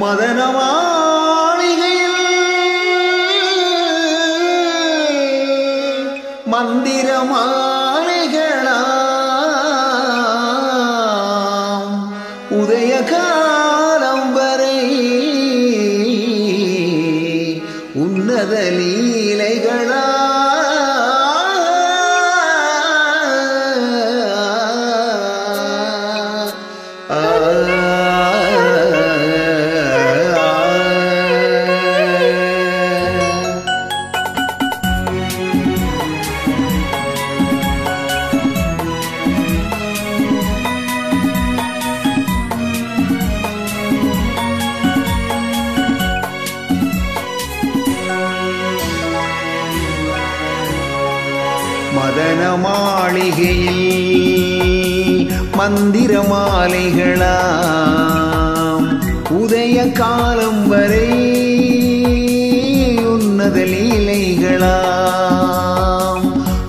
மதனமாளிகையில் மந்திர மாலைகளாம் உதய காலம் வரை உன்னதலீ மதன மாளிகையில் மந்திர மாலைகளாம் உதய காலம் வரை உன்னத லீலைகளாம்.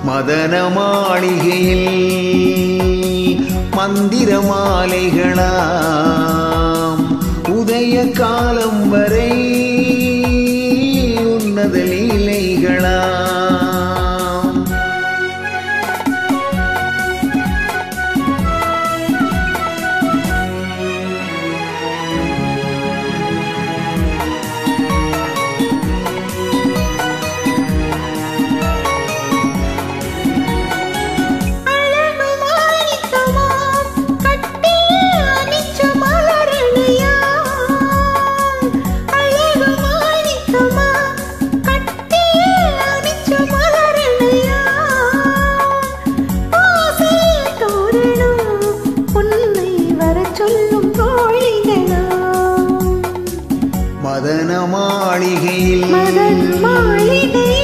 மதன மாளிகையில் மந்திர மாலைகளாம் உதய காலம் வரை உன்னத லீலைகளாம். மாளிகையில்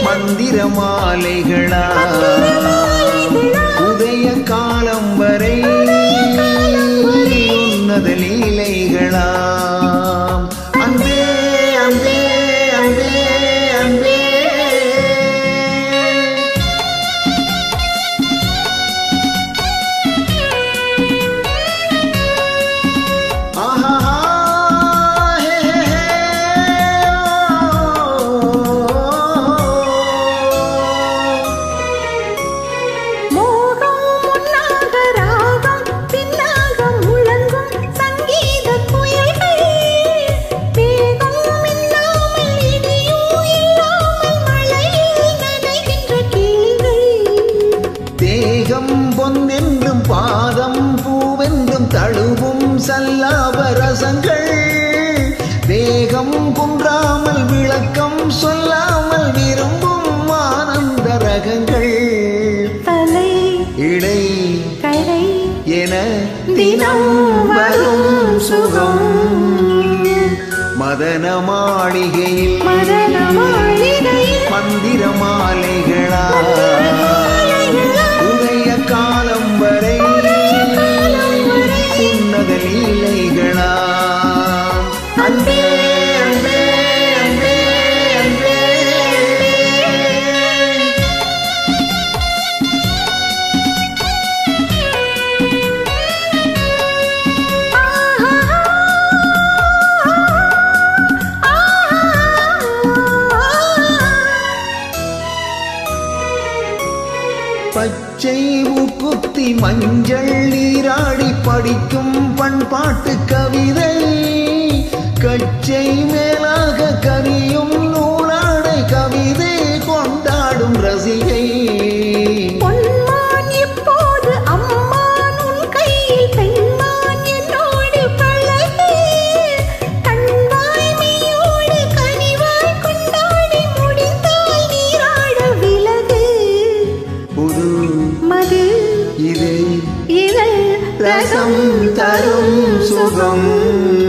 மந்திர மாலைகளா உதய காலம் வரை உன்னத தேகம் பொன்னென்றும் பாதம் பூவென்றும் தழுவும் சல்லாப ரசங்கள் வேகம் குன்றாமல் விளக்கம் சொல்லாமல் விரும்பும் ஆனந்த ரகங்கள். தலை இடை கரை என தினம் வரும் சுகம். மதன மாளிகையில் மரண பச்சை உக்குத்தி மஞ்சள் நீராடி படிக்கும் பண்பாட்டு கவிதை. கச்சை them